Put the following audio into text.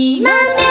今目